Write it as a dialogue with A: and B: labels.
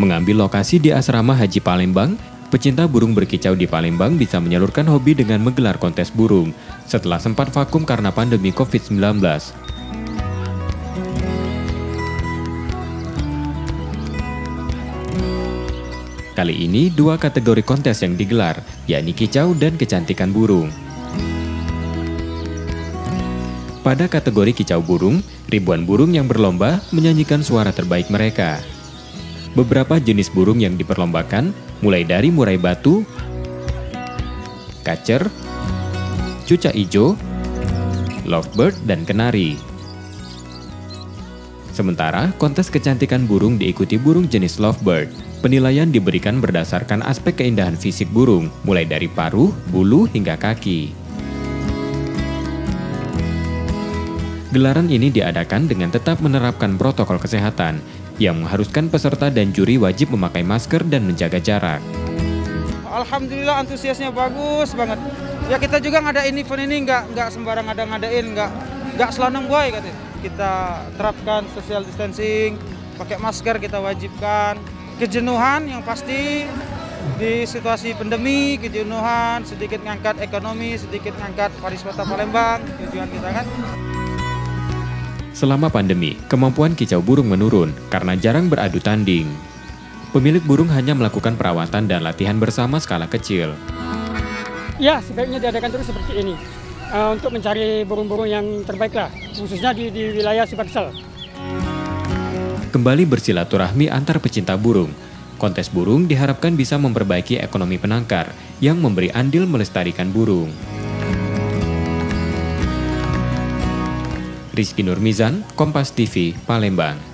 A: Mengambil lokasi di asrama Haji Palembang, pecinta burung berkicau di Palembang bisa menyalurkan hobi dengan menggelar kontes burung setelah sempat vakum karena pandemi COVID-19. Kali ini dua kategori kontes yang digelar, yakni kicau dan kecantikan burung. Pada kategori kicau burung, ribuan burung yang berlomba menyanyikan suara terbaik mereka. Beberapa jenis burung yang diperlombakan mulai dari murai batu, kacer, cuca ijo, lovebird, dan kenari. Sementara kontes kecantikan burung diikuti burung jenis lovebird. Penilaian diberikan berdasarkan aspek keindahan fisik burung, mulai dari paruh, bulu, hingga kaki. Gelaran ini diadakan dengan tetap menerapkan protokol kesehatan, yang mengharuskan peserta dan juri wajib memakai masker dan menjaga jarak.
B: Alhamdulillah antusiasnya bagus banget. Ya kita juga ngadain event ini nggak nggak sembarang ada ngadain, nggak nggak selanang boy katanya. Kita terapkan social distancing, pakai masker kita wajibkan. Kejenuhan yang pasti di situasi pandemi, kejenuhan, sedikit ngangkat ekonomi, sedikit ngangkat pariwisata Palembang, tujuan kita kan.
A: Selama pandemi, kemampuan kicau burung menurun karena jarang beradu tanding. Pemilik burung hanya melakukan perawatan dan latihan bersama skala kecil.
C: Ya, sebaiknya diadakan terus seperti ini uh, untuk mencari burung-burung yang terbaik lah, khususnya di, di wilayah Sipaksel.
A: Kembali bersilaturahmi antar pecinta burung, kontes burung diharapkan bisa memperbaiki ekonomi penangkar yang memberi andil melestarikan burung. Rizky Nurmizan, Kompas TV, Palembang.